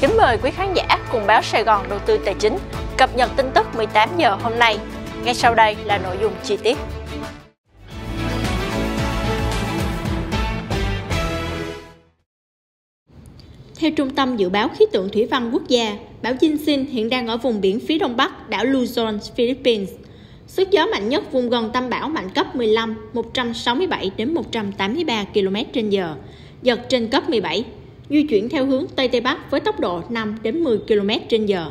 Kính mời quý khán giả cùng báo Sài Gòn Đầu tư Tài chính cập nhật tin tức 18 giờ hôm nay. Ngay sau đây là nội dung chi tiết. Theo Trung tâm Dự báo Khí tượng Thủy văn Quốc gia, bão Jinsin hiện đang ở vùng biển phía đông bắc đảo Luzon, Philippines. Sức gió mạnh nhất vùng gần tâm bão mạnh cấp 15, 167 đến 183 km/h, giật trên cấp 17, di chuyển theo hướng Tây Tây Bắc với tốc độ 5 đến 10 km/h.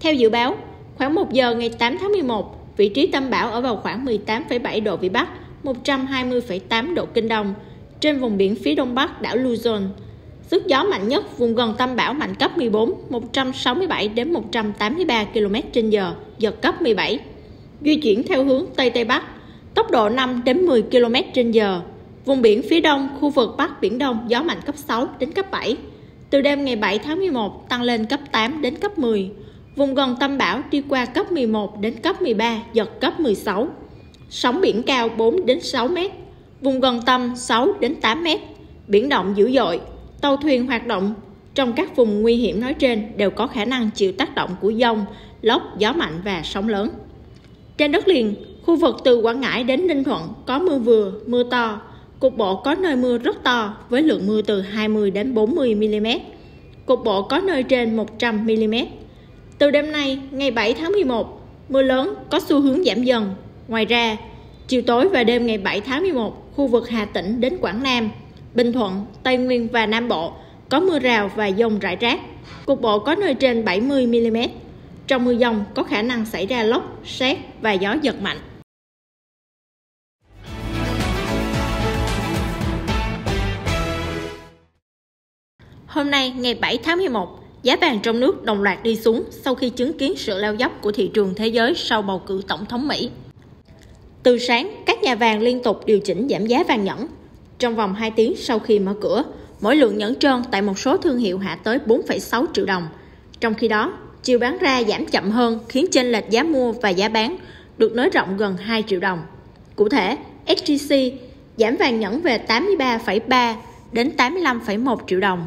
Theo dự báo, khoảng 1 giờ ngày 8 tháng 11, vị trí tâm bão ở vào khoảng 18,7 độ Vĩ Bắc, 120,8 độ Kinh Đông, trên vùng biển phía đông bắc đảo Luzon. Sức gió mạnh nhất vùng gần tâm bão mạnh cấp 14, 167 đến 183 km/h, giật cấp 17. Di chuyển theo hướng Tây Tây Bắc, tốc độ 5 đến 10 km/h. Vùng biển phía đông, khu vực Bắc Biển Đông gió mạnh cấp 6 đến cấp 7. Từ đêm ngày 7 tháng 11 tăng lên cấp 8 đến cấp 10. Vùng gần tâm bão đi qua cấp 11 đến cấp 13, giật cấp 16. Sóng biển cao 4 đến 6 mét. Vùng gần tâm 6 đến 8 mét. Biển động dữ dội. Tàu thuyền hoạt động trong các vùng nguy hiểm nói trên đều có khả năng chịu tác động của dông, lốc, gió mạnh và sóng lớn. Trên đất liền, khu vực từ Quảng Ngãi đến Ninh Thuận có mưa vừa, mưa to, cục bộ có nơi mưa rất to với lượng mưa từ 20 đến 40 mm. Cục bộ có nơi trên 100 mm. Từ đêm nay, ngày 7 tháng 11, mưa lớn có xu hướng giảm dần. Ngoài ra, chiều tối và đêm ngày 7 tháng 11, khu vực Hà Tĩnh đến Quảng Nam, Bình Thuận, Tây Nguyên và Nam Bộ có mưa rào và dông rải rác. Cục bộ có nơi trên 70 mm. Trong mưa dông có khả năng xảy ra lốc, xét và gió giật mạnh. Hôm nay, ngày 7 tháng 11, giá vàng trong nước đồng loạt đi xuống sau khi chứng kiến sự lao dốc của thị trường thế giới sau bầu cử tổng thống Mỹ. Từ sáng, các nhà vàng liên tục điều chỉnh giảm giá vàng nhẫn. Trong vòng 2 tiếng sau khi mở cửa, mỗi lượng nhẫn trơn tại một số thương hiệu hạ tới 4,6 triệu đồng. Trong khi đó, chiều bán ra giảm chậm hơn khiến chênh lệch giá mua và giá bán được nới rộng gần 2 triệu đồng. Cụ thể, SGC giảm vàng nhẫn về 83,3 đến 85,1 triệu đồng,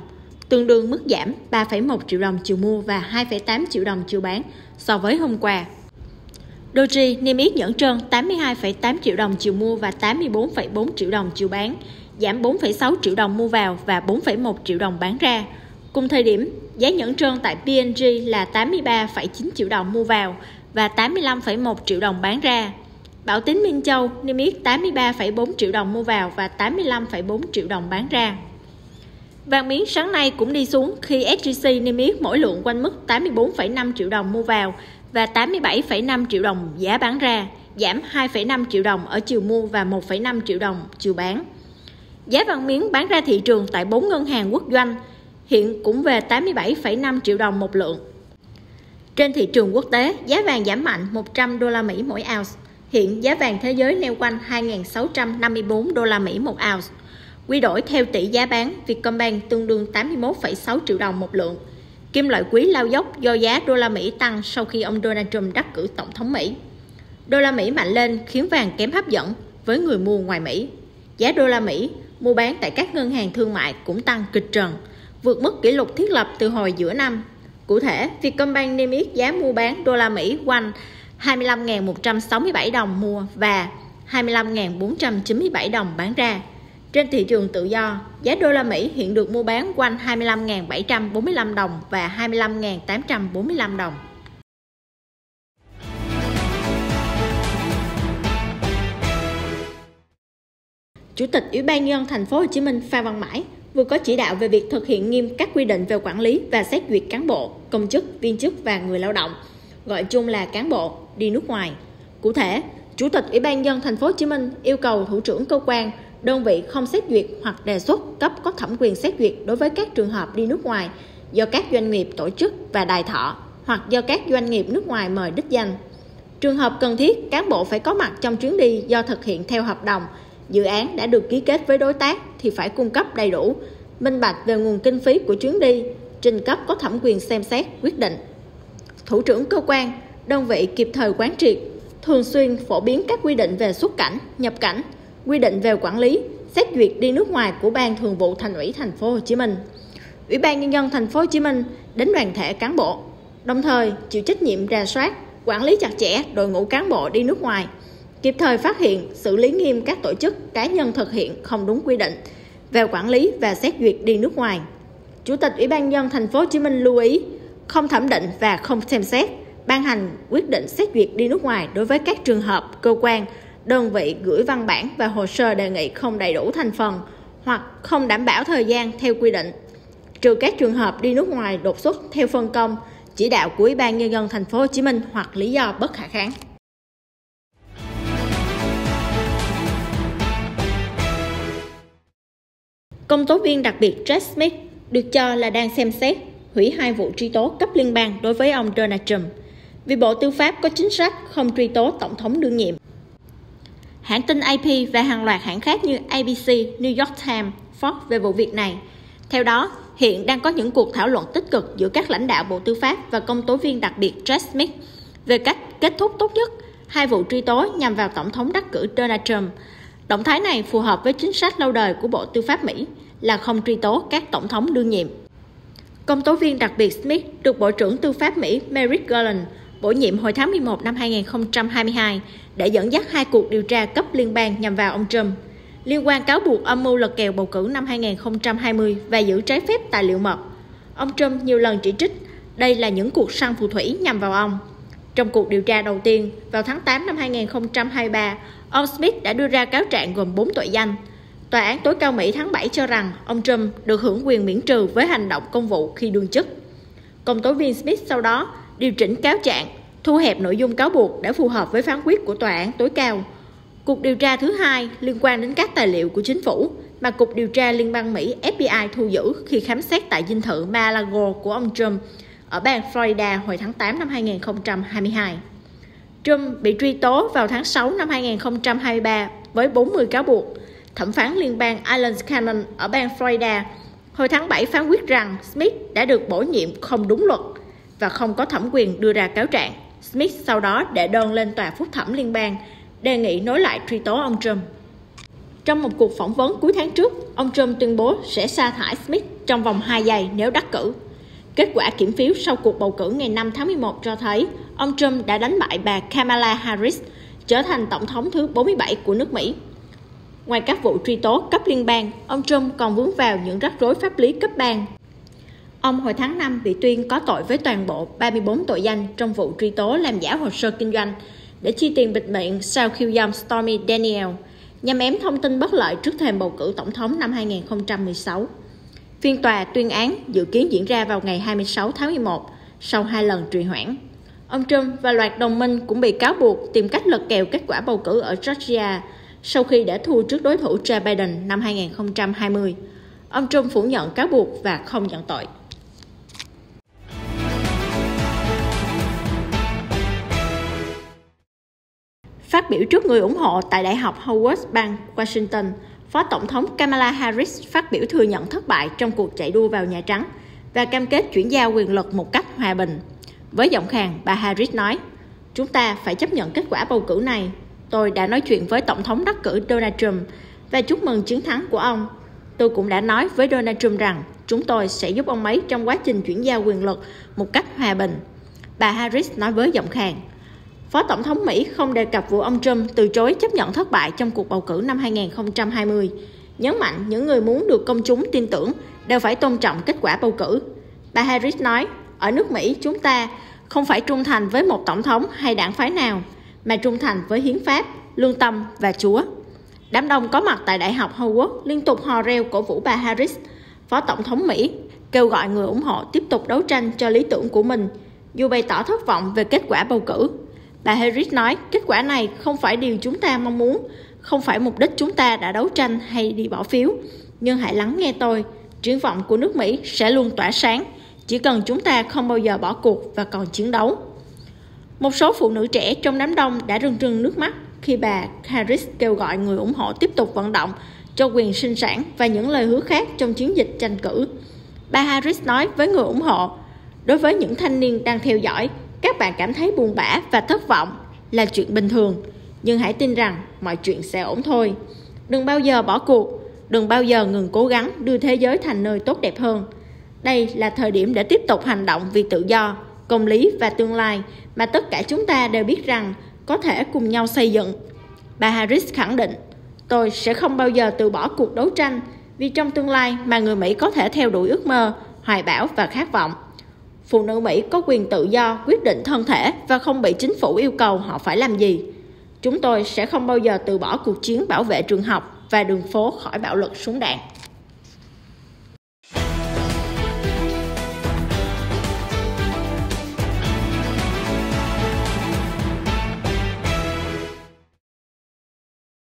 tương đương mức giảm 3,1 triệu đồng chiều mua và 2,8 triệu đồng chiều bán so với hôm qua. Doji niêm yết nhẫn trơn 82,8 triệu đồng chiều mua và 84,4 triệu đồng chiều bán, giảm 4,6 triệu đồng mua vào và 4,1 triệu đồng bán ra. Cùng thời điểm, giá nhẫn trơn tại PNG là 83,9 triệu đồng mua vào và 85,1 triệu đồng bán ra. Bảo Tín Minh Châu niêm yết 83,4 triệu đồng mua vào và 85,4 triệu đồng bán ra. Vàng miếng sáng nay cũng đi xuống khi SJC niêm yết mỗi lượng quanh mức 84,5 triệu đồng mua vào và 87,5 triệu đồng giá bán ra, giảm 2,5 triệu đồng ở chiều mua và 1,5 triệu đồng chiều bán. Giá vàng miếng bán ra thị trường tại 4 ngân hàng quốc doanh hiện cũng về 87,5 triệu đồng một lượng. Trên thị trường quốc tế, giá vàng giảm mạnh 100 đô la Mỹ mỗi ounce. Hiện giá vàng thế giới neo quanh 2.654 đô la Mỹ một ounce. Quy đổi theo tỷ giá bán, Vietcombank tương đương 81,6 triệu đồng một lượng. Kim loại quý lao dốc do giá đô la Mỹ tăng sau khi ông Donald Trump đắc cử tổng thống Mỹ. Đô la Mỹ mạnh lên khiến vàng kém hấp dẫn với người mua ngoài Mỹ. Giá đô la Mỹ mua bán tại các ngân hàng thương mại cũng tăng kịch trần, vượt mức kỷ lục thiết lập từ hồi giữa năm. Cụ thể, Vietcombank niêm yết giá mua bán đô la Mỹ quanh 25.167 đồng mua và 25.497 đồng bán ra. Trên thị trường tự do, giá đô la Mỹ hiện được mua bán quanh 25.745 đồng và 25.845 đồng. Chủ tịch Ủy ban nhân thành phố Hồ Chí Minh Phan Văn Mãi vừa có chỉ đạo về việc thực hiện nghiêm các quy định về quản lý và xét duyệt cán bộ, công chức, viên chức và người lao động, gọi chung là cán bộ đi nước ngoài. Cụ thể, Chủ tịch Ủy ban nhân thành phố Hồ Chí Minh yêu cầu thủ trưởng cơ quan đơn vị không xét duyệt hoặc đề xuất cấp có thẩm quyền xét duyệt đối với các trường hợp đi nước ngoài do các doanh nghiệp tổ chức và đài thọ hoặc do các doanh nghiệp nước ngoài mời đích danh. Trường hợp cần thiết, cán bộ phải có mặt trong chuyến đi do thực hiện theo hợp đồng, dự án đã được ký kết với đối tác thì phải cung cấp đầy đủ, minh bạch về nguồn kinh phí của chuyến đi, trình cấp có thẩm quyền xem xét, quyết định. Thủ trưởng cơ quan, đơn vị kịp thời quán triệt, thường xuyên phổ biến các quy định về xuất cảnh, nhập cảnh, quy định về quản lý, xét duyệt đi nước ngoài của Ban Thường vụ Thành ủy Thành phố Hồ Chí Minh. Ủy ban nhân dân thành phố Hồ Chí Minh đến đoàn thể cán bộ, đồng thời chịu trách nhiệm rà soát, quản lý chặt chẽ đội ngũ cán bộ đi nước ngoài, kịp thời phát hiện, xử lý nghiêm các tổ chức cá nhân thực hiện không đúng quy định về quản lý và xét duyệt đi nước ngoài. Chủ tịch Ủy ban nhân dân thành phố Hồ Chí Minh lưu ý không thẩm định và không xem xét ban hành quyết định xét duyệt đi nước ngoài đối với các trường hợp cơ quan đơn vị gửi văn bản và hồ sơ đề nghị không đầy đủ thành phần hoặc không đảm bảo thời gian theo quy định trừ các trường hợp đi nước ngoài đột xuất theo phân công, chỉ đạo của Ủy ban nhân dân thành phố Hồ Chí Minh hoặc lý do bất khả kháng. Công tố viên đặc biệt Jack Smith được cho là đang xem xét hủy hai vụ truy tố cấp liên bang đối với ông Donald Trump vì Bộ Tư pháp có chính sách không truy tố Tổng thống đương nhiệm. Hãng tin AP và hàng loạt hãng khác như ABC, New York Times, Fox về vụ việc này. Theo đó, hiện đang có những cuộc thảo luận tích cực giữa các lãnh đạo Bộ Tư pháp và công tố viên đặc biệt Jack Smith về cách kết thúc tốt nhất hai vụ truy tố nhằm vào Tổng thống đắc cử Donald Trump. Động thái này phù hợp với chính sách lâu đời của Bộ Tư pháp Mỹ là không truy tố các tổng thống đương nhiệm. Công tố viên đặc biệt Smith được Bộ trưởng Tư pháp Mỹ Merrick Garland bổ nhiệm hồi tháng 11 năm 2022 để dẫn dắt hai cuộc điều tra cấp liên bang nhằm vào ông Trump liên quan cáo buộc âm mưu lật kèo bầu cử năm 2020 và giữ trái phép tài liệu mật. Ông Trump nhiều lần chỉ trích đây là những cuộc săn phù thủy nhằm vào ông. Trong cuộc điều tra đầu tiên, vào tháng 8 năm 2023, ông Smith đã đưa ra cáo trạng gồm 4 tội danh. Tòa án tối cao Mỹ tháng 7 cho rằng ông Trump được hưởng quyền miễn trừ với hành động công vụ khi đương chức. Công tố viên Smith sau đó điều chỉnh cáo trạng, thu hẹp nội dung cáo buộc để phù hợp với phán quyết của tòa án tối cao. Cuộc điều tra thứ hai liên quan đến các tài liệu của chính phủ mà Cục Điều tra Liên bang Mỹ FBI thu giữ khi khám xét tại dinh thự Mar-a-Lago của ông Trump ở bang Florida hồi tháng 8 năm 2022. Trump bị truy tố vào tháng 6 năm 2023 với 40 cáo buộc. Thẩm phán liên bang Alan Cannon ở bang Florida hồi tháng 7 phán quyết rằng Smith đã được bổ nhiệm không đúng luật và không có thẩm quyền đưa ra cáo trạng. Smith sau đó đệ đơn lên tòa phúc thẩm liên bang đề nghị nối lại truy tố ông Trump. Trong một cuộc phỏng vấn cuối tháng trước, ông Trump tuyên bố sẽ sa thải Smith trong vòng 2 giây nếu đắc cử. Kết quả kiểm phiếu sau cuộc bầu cử ngày 5 tháng 11 cho thấy ông Trump đã đánh bại bà Kamala Harris, trở thành tổng thống thứ 47 của nước Mỹ. Ngoài các vụ truy tố cấp liên bang, ông Trump còn vướng vào những rắc rối pháp lý cấp bang Ông hồi tháng 5 bị tuyên có tội với toàn bộ 34 tội danh trong vụ truy tố làm giả hồ sơ kinh doanh để chi tiền bịt miệng sau khiêu dâm Stormy Daniel nhằm ém thông tin bất lợi trước thềm bầu cử tổng thống năm 2016. Phiên tòa tuyên án dự kiến diễn ra vào ngày 26 tháng 11 sau hai lần trì hoãn. Ông Trump và loạt đồng minh cũng bị cáo buộc tìm cách lật kèo kết quả bầu cử ở Georgia sau khi đã thua trước đối thủ Joe Biden năm 2020. Ông Trump phủ nhận cáo buộc và không nhận tội. Phát biểu trước người ủng hộ tại Đại học Howard bang Washington, Phó Tổng thống Kamala Harris phát biểu thừa nhận thất bại trong cuộc chạy đua vào Nhà Trắng và cam kết chuyển giao quyền lực một cách hòa bình. Với giọng khàn, bà Harris nói, Chúng ta phải chấp nhận kết quả bầu cử này. Tôi đã nói chuyện với Tổng thống đắc cử Donald Trump và chúc mừng chiến thắng của ông. Tôi cũng đã nói với Donald Trump rằng chúng tôi sẽ giúp ông ấy trong quá trình chuyển giao quyền lực một cách hòa bình. Bà Harris nói với giọng khàn. Phó Tổng thống Mỹ không đề cập vụ ông Trump từ chối chấp nhận thất bại trong cuộc bầu cử năm 2020, nhấn mạnh những người muốn được công chúng tin tưởng đều phải tôn trọng kết quả bầu cử. Bà Harris nói, ở nước Mỹ chúng ta không phải trung thành với một tổng thống hay đảng phái nào, mà trung thành với hiến pháp, lương tâm và Chúa. Đám đông có mặt tại Đại học Howard liên tục hò reo cổ vũ bà Harris, Phó Tổng thống Mỹ, kêu gọi người ủng hộ tiếp tục đấu tranh cho lý tưởng của mình, dù bày tỏ thất vọng về kết quả bầu cử. Bà Harris nói, kết quả này không phải điều chúng ta mong muốn, không phải mục đích chúng ta đã đấu tranh hay đi bỏ phiếu. Nhưng hãy lắng nghe tôi, triển vọng của nước Mỹ sẽ luôn tỏa sáng, chỉ cần chúng ta không bao giờ bỏ cuộc và còn chiến đấu. Một số phụ nữ trẻ trong đám đông đã rưng rưng nước mắt khi bà Harris kêu gọi người ủng hộ tiếp tục vận động cho quyền sinh sản và những lời hứa khác trong chiến dịch tranh cử. Bà Harris nói với người ủng hộ, đối với những thanh niên đang theo dõi, các bạn cảm thấy buồn bã và thất vọng là chuyện bình thường nhưng hãy tin rằng mọi chuyện sẽ ổn thôi đừng bao giờ bỏ cuộc đừng bao giờ ngừng cố gắng đưa thế giới thành nơi tốt đẹp hơn Đây là thời điểm để tiếp tục hành động vì tự do, công lý và tương lai mà tất cả chúng ta đều biết rằng có thể cùng nhau xây dựng. Bà Harris khẳng định, tôi sẽ không bao giờ từ bỏ cuộc đấu tranh vì trong tương lai mà người Mỹ có thể theo đuổi ước mơ, hoài bão và khát vọng. Phụ nữ Mỹ có quyền tự do quyết định thân thể và không bị chính phủ yêu cầu họ phải làm gì. Chúng tôi sẽ không bao giờ từ bỏ cuộc chiến bảo vệ trường học và đường phố khỏi bạo lực súng đạn.